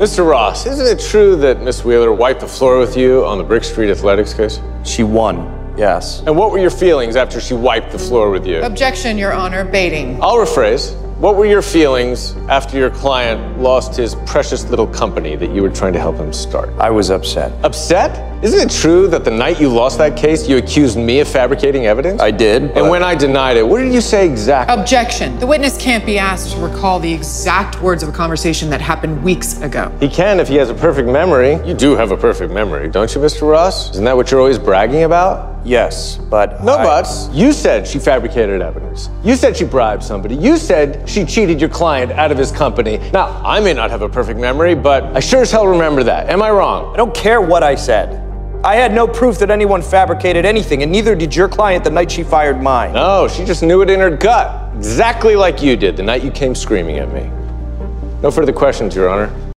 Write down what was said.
Mr. Ross, isn't it true that Miss Wheeler wiped the floor with you on the Brick Street athletics case? She won, yes. And what were your feelings after she wiped the floor with you? Objection, Your Honor, baiting. I'll rephrase. What were your feelings after your client lost his precious little company that you were trying to help him start? I was upset. Upset? Isn't it true that the night you lost that case, you accused me of fabricating evidence? I did. And when I denied it, what did you say exactly? Objection. The witness can't be asked to recall the exact words of a conversation that happened weeks ago. He can if he has a perfect memory. You do have a perfect memory, don't you, Mr. Ross? Isn't that what you're always bragging about? Yes, but. No I- buts. You said she fabricated evidence. You said she bribed somebody. You said she cheated your client out of his company. Now, I may not have a perfect memory, but I sure as hell remember that. Am I wrong? I don't care what I said. I had no proof that anyone fabricated anything, and neither did your client the night she fired mine. No, she just knew it in her gut. Exactly like you did the night you came screaming at me. No further questions, Your Honor.